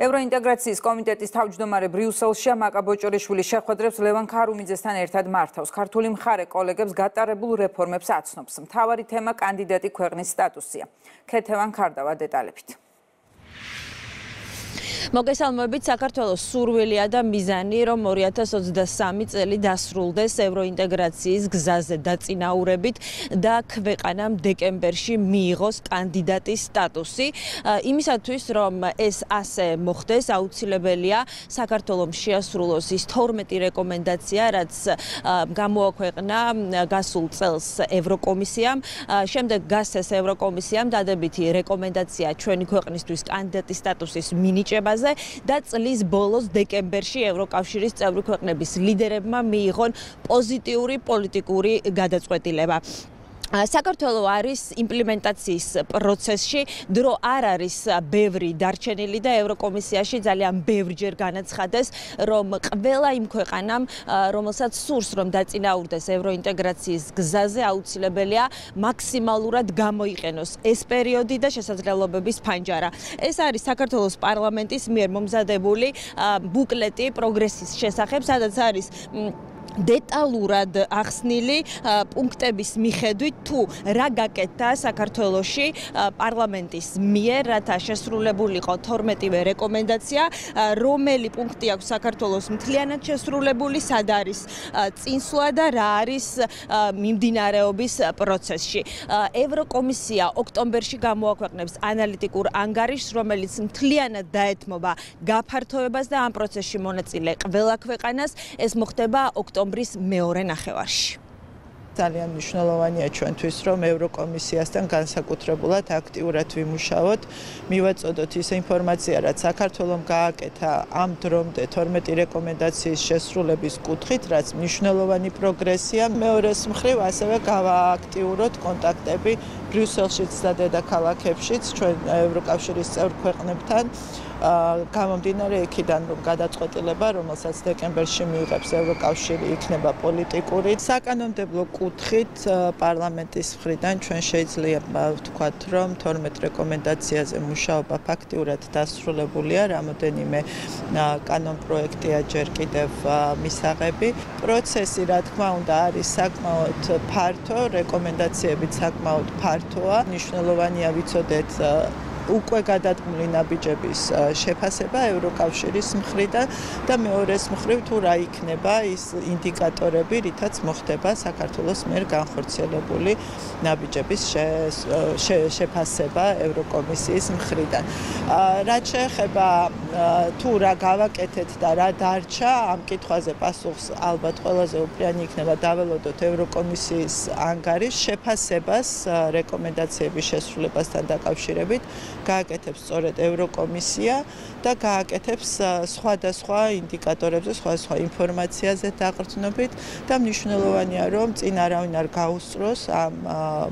ევროინტეგრაციის კომიტეტის თავმჯდომარე ბრიუსელში მაკა ბოჭორიშვილი შეხვედრებს ლევან ქარუმიძესთან ერთად მართავს. ქართული მხარე კოლეგებს გატარებულ რეფორმებს აცნობს. მთავარი თემა კანდიდატი ქვეყნის სტატუსია. ქეთევან ქარდავა დეტალებით. მოგესალმებით საქართველოს სურვილია და მიზანი რომ 2023 წელი დასრულდეს ევროინტეგრაციის გზაზე დაწინაურებით და ქვეყანამ დეკემბერში მიიღოს კანდიდატის სტატუსი. იმისათვის რომ ეს ასე მოხდეს აუცილებელია საქართველოს შეასრულოს ის 12 რეკომენდაცია რაც გამოაქვეყნა გასულ წელს ევროკომისიამ. შემდეგ გასცეს ევროკომისიამ დადებითი რეკომენდაცია ჩვენი ქვეყნისთვის კანდიდატის სტატუსის მინიჭება ხებაზე და წლის ბოლოს დეკემბერში ევროკავშირის წევრი ქვეყნების ლიდერებმა მიიღონ პოზიტიური პოლიტიკური გადაწყვეტილება. საქართველოს არის იმპლემენტაციის პროცესში, დრო არ არის ბევრი დარჩენილი და ევროკომისიაში ძალიან ბევრჯერ განაცხადეს, რომ ყველა იმ ქვეყანამ, რომელსაც სურს რომ დაწინაურდეს ევროინტეგრაციის გზაზე, აუცილებელია მაქსიმალურად გამოიყენოს ეს პერიოდი და შესაძლებლობების ფანჯარა. ეს არის საქართველოს პარლამენტის მიერ მომზადებული ბუკლეტი პროგრესის შესახებ, სადაც არის დეტალურად ახსნილი პუნქტების მიხედვით თუ რა გაკეთდა საქართველოსში პარლამენტის მიერ რათა შესრულებულიყო 12-ვე რეკომენდაცია რომელი პუნქტი აქვს საქართველოს მთლიანად შესრულებული სად არის წინსვლა და რა არის მიმდინარეობის პროცესში. ევროკომისია ოქტომბერში გამოაქვეყნებს ანალიტიკურ ანგარიშს რომელიც მთლიანად დაეთმობა გაფართოებას და ამ პროცესში მონაწილე ყველა ქვეყანას. ეს მოხდება ოქტომბერში ოქტომბრის მეორე ნახევარში. ძალიან მნიშვნელოვანია ჩვენთვის, რომ ევროკომისიასთან განსაკუთრებულად აქტიურად ვიმუშაოთ, მივაწოდოთ ის ინფორმაცია, რაც საქართველოს გააკეთა ამ დრომდე 12 რეკომენდაციის შესრულების კუთხით, რაც მნიშვნელოვანი პროგრესია. მეორეს მხრივ ასევე გავააქტიუროთ კონტაქტები ბრიუსელშიც და დედაქალაქებშიც ჩვენ ევროკავშირის წევრ ქვეყნებთან. გამომდინარე იქიდან რომ გადაწყვეტილება რომელსაც დეკემბერში მიიღებს ევროკავშირი იქნება პოლიტიკური საკანონმდებლო კუთხით პარლამენტის მხრიდან ჩვენ შეიძლება ვთქვათ რომ 12 რეკომენდაციაზე მუშაობა ფაქტიურად დასრულებულია რამოდენიმე კანონპროექტია ჯერ კიდევ მისაღები პროცესი რა თქმა უნდა არის საკმაოდ ფართო რეკომენდაციებიც საკმაოდ ფართოა მნიშვნელოვანია ვიცოდეთ უკვე გადადგმული ნაბიჯების შეფასება ევროკავშირის მხრიდან და მეორეს მხრივ თუ რა იქნება ის ინდიკატორები, რითაც მოხდება საქართველოს მიერ განხორციელებული ნაბიჯების შეფასება ევროკომისიის მხრიდან. რაც შეეხება თუ რა გავაკეთეთ და რა დარჩა, ამ კითხვაზე პასუხს ალბათ ყველაზე უფრიანი იქნება დაველოდოთ ევროკომისიის ანგარის შეფასებას რეკომენდაციების შესრულებასთან დაკავშირებით. გააკეთებს სწორედ ევროკომისია და გააკეთებს სხვადასხვა ინდიკატორებზე, სხვადასხვა ინფორმაციაზე დაყრდნობით და მნიშვნელოვანია რომ წინ არავინ არ გაუსწროს ამ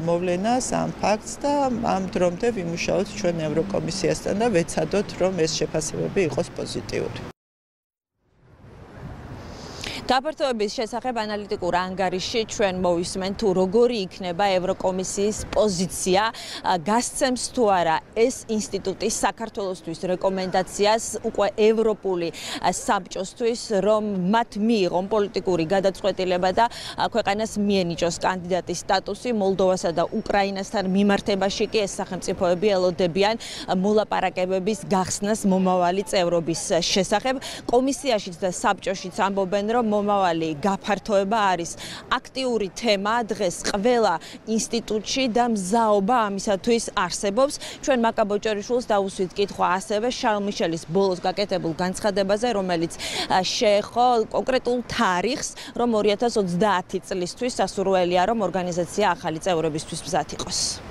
მოვლენას, ამ ფაქტს და ამ დრომდე ვიმუშაოთ ჩვენ ევროკომისიასთან და ვეცადოთ რომ ეს შეფასებები იყოს პოზიტიური. გაფართოების შესახებ ანალიტიკურ ანგარიშში ჩვენ მოვისმენთ თუ როგორი იქნება ევროკომისიის პოზიცია. გასცემს თუ არა ეს ინსტიტუტი საქართველოსთვის რეკომენდაციას უკვე ევროპული საბჭოსთვის რომ მათ მიიღონ პოლიტიკური გადაწყვეტილება და ქვეყანას მიენიჭოს კანდიდატის სტატუსი მოლდოვასა და უკრაინასთან მიმართებაში კი ეს სახელმწიფოები ელოდებიან მოლაპარაკებების გახსნას მომავალი წევრობის შესახებ კომისიაშიც და საბჭოშიც ამბობენ რომ მომავალი გაფართოება არის აქტიური თემა დღეს ყველა ინსტიტუტში და მზაობა ამისათვის არსებობს. ჩვენ მაკაბოჭორიშვილს დაუსვით კითხვა ასევე შარლ მიშელის ბოლოს გაკეთებულ განცხადებაზე რომელიც შეეხო კონკრეტულ თარიღს რომ 2030 წლისთვის სასურველია რომ ორგანიზაცია ახალი წევრებისთვის მზად იყოს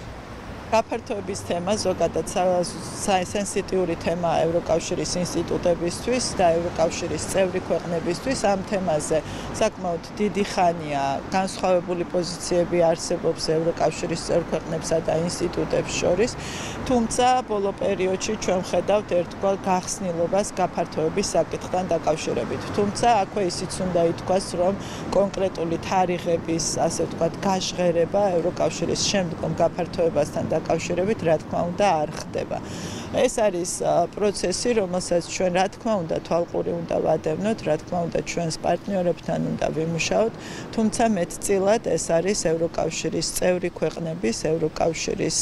გაფართოების თემა ზოგადად სენსიტიური თემა ევროკავშირის ინსტიტუტებისთვის და ევროკავშირის წევრი ქვეყნებისთვის ამ თემაზე საკმაოდ დიდი ხანია. განსხვავებული პოზიციები არსებობს ევროკავშირის წევრი ქვეყნებსა და ინსტიტუტებს შორის. თუმცა ბოლო პერიოდში ჩვენ ხედავთ ერთგვარ გახსნილობას გაფართოების საკითხთან დაკავშირებით. თუმცა აქვე ისიც უნდა ითქვას რომ კონკრეტული თარიღების ასე ვთქვათ გაჟღერება ევროკავშირის შემდგომ გაფართოებასთან დაკავშირებით რა თქმა უნდა არ ხდება. ეს არის პროცესი, რომელსაც ჩვენ რა თქმა უნდა თვალყური უნდა ვადევნოთ, რა თქმა უნდა ჩვენს პარტნიორებთან უნდა ვიმუშაოთ, თუმცა მეტწილად ეს არის ევროკავშირის წევრი ქვეყნების, ევროკავშირის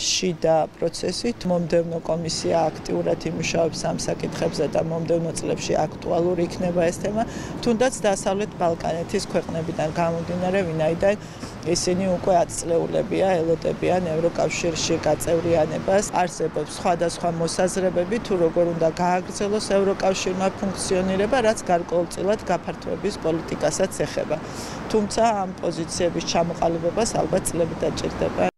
შიდა პროცესი. მომდევნო კომისია აქტიურად იმუშავებს ამ საკითხებზე და მომდევნო წლებში აქტუალური იქნება ეს თემა, თუნდაც დასავლეთ ბალკანეთის ქვეყნებიდან გამომდინარე, ვინაიდან ისინი უკვე აწლეულებია, ელოდებიან ევროკავშირში გაწევრიანებას, არსებობს სხვადასხვა მოსაზრებები თუ როგორ უნდა გააგრძელოს ევროკავშირმა ფუნქციონირება, რაც გარკვეულწილად გაფართოების პოლიტიკასაც ეხება. თუმცა ამ პოზიციების ჩამოყალიბებას ალბათ წლები დაჭირდება.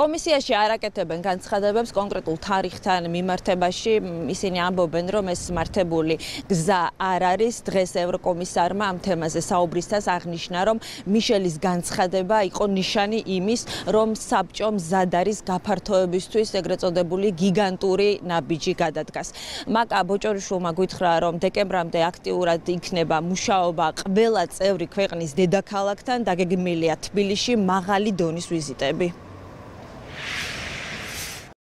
კომისიაში არაკეთებენ განცხადებებს კონკრეტულ თარიღთან მიმართებაში. ისინი ამბობენ, რომ ეს მართებული გზა არ არის. დღეს ევროკომისარმა ამ თემაზე საუბრისას აღნიშნა, რომ მიშელის განცხადება იყო ნიშანი იმის, რომ საბჭომ ზადარის გაფართოებისთვის ეგრეთ წოდებული გიგანტური ნაბიჯი გადადგას. მაკა ბოჭორიშვილმა გითხრა, რომ დეკემბრამდე აქტიურად იქნება მუშაობა ყველა წევრი ქვეყნის დედაქალაქთან, დაგეგმილია თბილისში მაღალი დონის ვიზიტები.